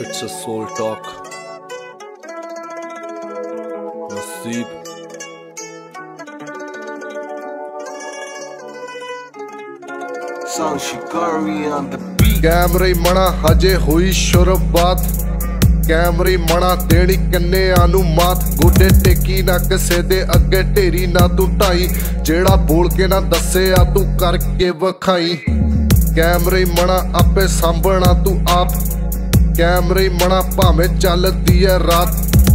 It's a soul talk. Nasib. Song Shikari on the beat. ਕੈਮਰੇ ਮਣਾ ਹਜੇ ਹੋਈ ਸ਼ੁਰੂਆਤ ਕੈਮਰੇ ਮਣਾ ਦੇਣੀ ਕੰਨਿਆਂ ਨੂੰ ਮਾਤ ਗੋਡੇ ਟੇਕੀ ਨਾ ਕਿਸੇ ਦੇ ਅੱਗੇ ਢੇਰੀ ਨਾ ਤੂੰ ਢਾਈ ਜਿਹੜਾ ਬੋਲ ਕੇ ਨਾ ਦੱਸਿਆ ਤੂੰ ਕਰਕੇ ਵਿਖਾਈ ਕੈਮਰੇ ਮਣਾ ਆਪੇ ਸਾਂਭਣਾ ਤੂੰ ਆਪ ਕੈਮਰੇ ਮਣਾ ਭਾਵੇਂ ਚੱਲਦੀ ਐ ਰਾਤ।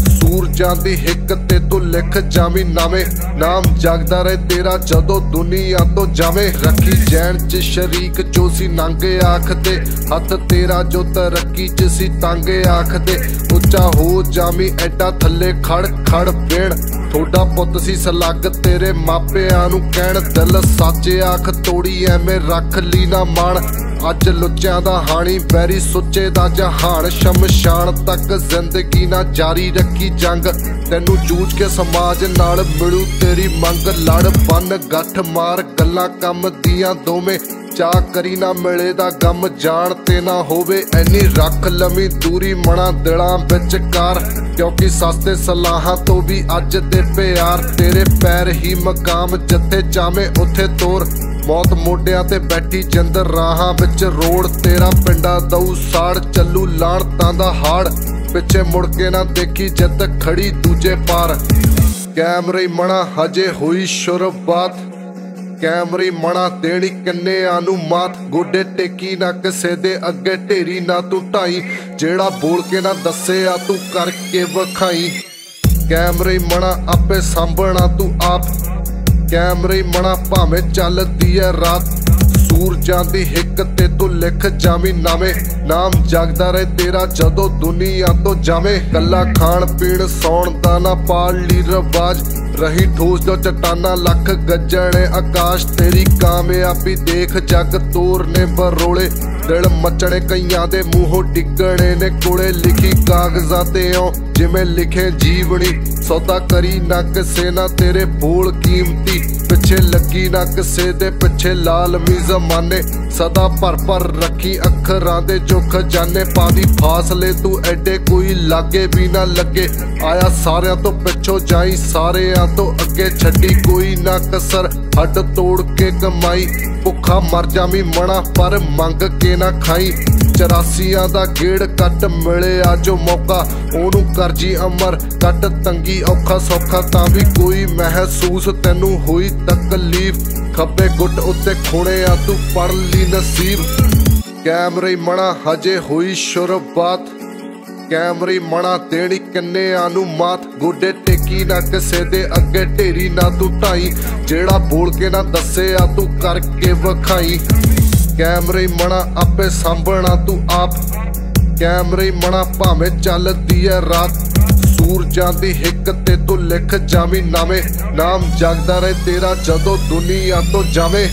ਸੂਰਜਾਂ ਦੀ ਹਿੱਕ ਤੇ ਤੂੰ ਲਿਖ ਜਾਵੀਂ ਨਾਵੇਂ। ਨਾਮ ਜਗਦਾ ਰਹੇ ਤੇਰਾ ਜਦੋਂ ਦੁਨੀਆ ਤੋਂ ਜਾਵੇਂ। ਰੱਖੀ ਜੈਨ ਚ ਸ਼ਰੀਕ ਜੋ ਸੀ ਨੰਗੇ ਆਖ ਤੇ। ਹੱਥ ਤੇਰਾ ਜੋ ਤਰੱਕੀ ਚ ਸੀ ਤਾਂਗੇ ਆਖ ਤੇ। ਉੱਚਾ ਹੋ ਜਾਵੀਂ ਐਡਾ ਥੱਲੇ ਖੜ ਖੜ ਵੇਣ ਥੋੜਾ ਪੁੱਤ ਸੀ ਸਲੱਗ ਤੇਰੇ ਮਾਪਿਆਂ ਨੂੰ ਕਹਿਣ। ਦਿਲ ਸੱਚ ਆਖ, ਤੋੜੀ ਐਵੇਂ ਰੱਖ ਲਈ ਨਾ ਮਾਣ। ਅੱਜ ਲੁੱਚਿਆਂ ਦਾ ਹਾਣੀ ਬੈਰੀ ਸੁੱਚੇ ਦਾ ਜਹਾਨ। ਸ਼ਮਸ਼ਾਨ ਤੱਕ ਜ਼ਿੰਦਗੀ ਨਾ ਜਾਰੀ ਰੱਖੀ ਜੰਗ। ਤੈਨੂੰ ਜੂਝ ਕੇ ਸਮਾਜ ਨਾਲ ਮਿਲੂ ਤੇਰੀ ਮੰਗ। ਲੜ, ਬੰਨ, ਗੱਠ, ਮਾਰ, ਗੱਲਾਂ, ਕੰਮ ਦੀਆਂ ਦੋਵੇਂ। ਚਾਹ ਕਰੀ ਨਾ ਮਿਲੇ ਦਾ ਗਮ, ਜਾਣ ਤੇ ਨਾ ਹੋਵੇ ਐਨੀ ਰੱਖ। ਲਵੀਂ ਦੂਰੀ ਮਣਾ ਦਿਲਾਂ ਵਿੱਚ ਕਰ। ਕਿਉਂਕਿ ਸਸਤੇ ਸਲਾਹਾਂ ਤੋਂ ਵੀ ਅੱਜ ਦੇ ਪਿਆਰ। ਤੇਰੇ ਪੈਰ ਹੀ ਮਕਾਮ, ਜਿੱਥੇ ਚਾਵੇਂ ਉੱਥੇ ਤੋਰ। ਮੌਤ ਮੋਢਿਆਂ ਤੇ ਬੈਠੀ ਜਿੰਦਰ ਰਾਹਾਂ ਵਿੱਚ ਰੋੜ ਤੇਰਾ ਪਿੰਡਾ ਦਊ ਸਾੜ ਚੱਲੂ ਲਾਣਤਾਂ ਦਾ ਹਾੜ। ਪਿੱਛੇ ਮੁੜ ਕੇ ਨਾ ਦੇਖੀ ਜਿੱਤ ਖੜੀ ਦੂਜੇ ਪਾਰ। ਕੈਮਰੇ ਮਣਾ ਹਜੇ ਹੋਈ ਸ਼ੁਰੂਆਤ। ਕੈਮਰੇ ਮਣਾ ਦੇਣੀ ਕੰਨਿਆਂ ਨੂੰ ਮਾਤ। ਗੋਡੇ ਟੇਕੀ ਨਾ ਕਿਸੇ ਦੇ ਅੱਗੇ ਢੇਰੀ ਨਾ ਤੂੰ ਢਾਈ। ਜਿਹੜਾ ਬੋਲ ਕੇ ਨਾ ਦੱਸੇ ਆ ਤੂੰ ਕਰਕੇ ਵਖਾਈ। ਕੈਮਰੇ ਮਣਾ ਆਪੇ ਸਾਂਭਣਾ ਤੂੰ ਆਪ। ਕੈਮਰੇ ਮਣਾ ਭਾਵੇਂ ਚੱਲਦੀ ਐ ਰਾਤ। ਸੂਰਜਾਂ ਦੀ ਹਿੱਕ ਤੇ ਤੂੰ ਲਿਖ ਜਾਵੀਂ ਨਾਵੇਂ। ਨਾਮ ਜਗਦਾ ਰਹੇ ਤੇਰਾ ਜਦੋਂ ਦੁਨੀਆ ਤੋਂ ਜਾਵੇਂ। ਕੱਲਾ ਖਾਣ ਪੀਣ ਸੌਣ ਦਾ ਨਾ ਪਾਲ ਲਈ ਰਵਾਜ। ਰਹੀ ਠੋਸ ਜੋ ਚਟਾਨਾ ਲੱਖ ਗੱਜਣੇ ਆਕਾਸ਼। ਤੇਰੀ ਕਾਮਯਾਬੀ ਦੇਖ ਜੱਗ ਤੋਰ ਨੇ ਬਰੋਲੇ। ਦਿਲ ਮਚਣੇ ਕਈਆਂ ਦੇ ਮੂੰਹੋਂ ਡਿੱਗਣੇ ਨੇ ਕੋਲੇ। ਲਿਖੀ ਕਾਗਜ਼ਾਂ ਤੇ ਓ ਜਿਵੇਂ ਲਿਖੇ ਜੀਵਣੀ ਸੌਦਾ ਕਰੀ ਨਾ ਕਿਸੇ ਨਾ ਤੇਰੇ ਬੋਲ ਕੀਮਤੀ। ਪਿੱਛੇ ਲੱਗੀ ਨਾ ਕਿਸੇ ਦੇ ਪਿੱਛੇ ਲਾਲਮੀ ਜ਼ਮਾਨੇ ਸਦਾ ਭਰ ਭਰ ਰੱਖੀ ਅੱਖਰਾਂ ਦੇ ਜੋ ਖਜ਼ਾਨੇ ਪਾਦੀ ਫਾਸਲੇ ਤੂੰ ਐਡੇ ਕੋਈ ਲਾਗੇ ਵੀ ਨਾ ਲੱਗੇ। ਆਇਆ ਸਾਰਿਆਂ ਤੋਂ ਪਿੱਛੋਂ ਜਾਈ, ਸਾਰਿਆਂ ਤੋਂ ਅੱਗੇ ਛੱਡੀ। ਕੋਈ ਨਾ ਕਸਰ, ਹੱਡ ਤੋੜ ਕੇ ਕਮਾਈ। ਭੁੱਖਾ ਮਰ ਜਾਵੀਂ ਮਣਾ, ਪਰ ਮੰਗ ਕੇ ਨਾ ਖਾਈ। 84 ਦਾ ਗੇੜ ਕੱਟ ਮਿਲਿਆ ਜੋ ਮੌਕਾ ਉਹਨੂੰ ਕਰਜੀ ਅਮਰ, ਕੱਟ ਤੰਗੀ ਔਖਾ ਸੌਖਾ ਤਾਂ ਵੀ ਕੋਈ ਮਹਿਸੂਸ ਤੈਨੂੰ ਹੋਈ ਤਕਲੀਫ। ਖੱਬੇ ਗੁੱਟ ਉੱਤੇ ਖੋਣਿਆ ਤੂੰ ਪੜ ਲਈ ਨਸੀਬ। ਕੈਮਰੇ ਮਣਾ ਹਜੇ ਹੋਈ ਸ਼ੁਰੂਆਤ। ਕੈਮਰੇ ਮਣਾ ਦੇਣੀ ਕੰਨਿਆਂ ਨੂੰ ਮਾਤ। ਗੋਡੇ ਟੇਕੀ ਨਾ ਕਿਸੇ ਦੇ ਅੱਗੇ ਢੇਰੀ ਨਾ ਤੂੰ ਢਾਈ। ਜਿਹੜਾ ਬੋਲ ਕੇ ਨਾ ਦੱਸਿਆ ਤੂੰ ਕਰਕੇ ਵਿਖਾਈ। ਕੈਮਰੇ ਮਣਾ, ਆਪੇ ਸਾਂਭਣਾ ਤੂੰ ਆਪ। ਕੈਮਰੇ ਮਣਾ, ਭਾਵੇਂ ਚੱਲਦੀ ਐ ਰਾਤ। ਸੂਰਜਾਂ ਦੀ ਹਿੱਕ ਤੇ ਤੂੰ ਲਿਖ ਜਾਵੀਂ ਨਾਵੇਂ। ਨਾਮ ਜਗਦਾ ਰਹੇ ਤੇਰਾ ਜਦੋਂ ਦੁਨੀਆ ਤੋਂ ਜਾਵੇਂ।